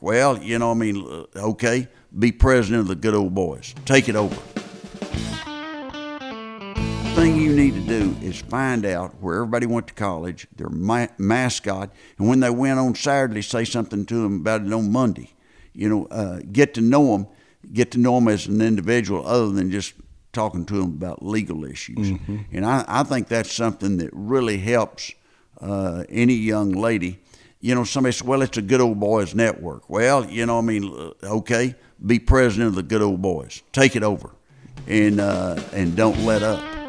Well, you know, I mean, uh, okay, be president of the good old boys. Take it over. The thing you need to do is find out where everybody went to college, their ma- mascot, and when they went on Saturday, say something to them about it on Monday. You know, uh, get to know them, get to know them as an individual, other than just talking to them about legal issues. And I, I think that's something that really helps uh, any young lady. You know, somebody said, well, it's a good old boys network. Well, you know, I mean, uh, okay, be president of the good old boys. Take it over and, uh, and don't let up.